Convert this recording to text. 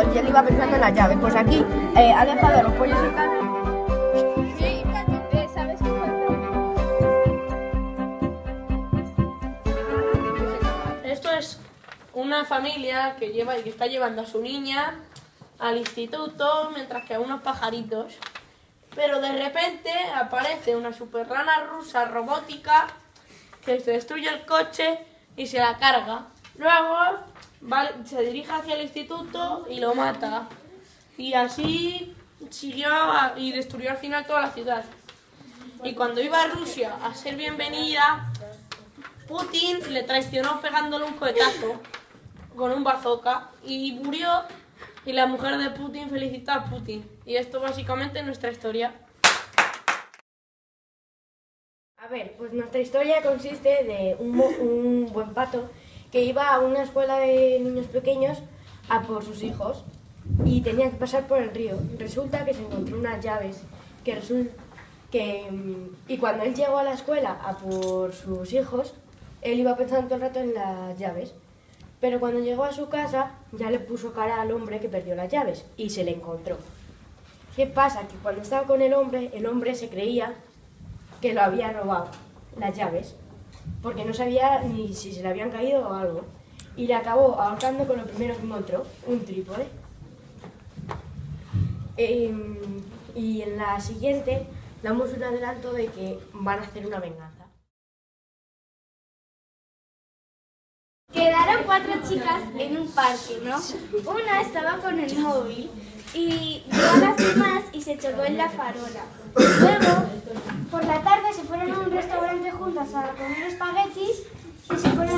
y él iba pensando en las llaves. Pues aquí eh, ha dejado los pollos en casa. Esto es una familia que lleva y que está llevando a su niña al instituto mientras que a unos pajaritos. Pero de repente aparece una super rana rusa robótica que se destruye el coche y se la carga. Luego va- se dirige hacia el instituto y lo mata. Y así siguió y destruyó al final toda la ciudad. Y cuando iba a Rusia a ser bienvenida, Putin le traicionó pegándole un cohetazo con un bazooka y murió. Y la mujer de Putin felicita a Putin. Y esto básicamente es nuestra historia. A ver, pues nuestra historia consiste de un, un buen pato que iba a una escuela de niños pequeños a por sus hijos y tenía que pasar por el río. Resulta que se encontró unas llaves que que mm, y cuando él llegó a la escuela a por sus hijos, él iba pensando todo el rato en las llaves. Pero cuando llegó a su casa ya le puso cara al hombre que perdió las llaves y se le encontró. ¿Qué pasa? Que cuando estaba con el hombre, el hombre se creía que lo había robado, las llaves, porque no sabía ni si se le habían caído o algo. Y le acabó ahorcando con lo primero que encontró, un trípode. Em, y en la siguiente damos un adelanto de que van a hacer una venganza. Quedaron cuatro chicas en un parque, ¿no? Una estaba con el móvil y vio a las demás y se chocó en la farola. Luego, comer espaguetis, si se ponen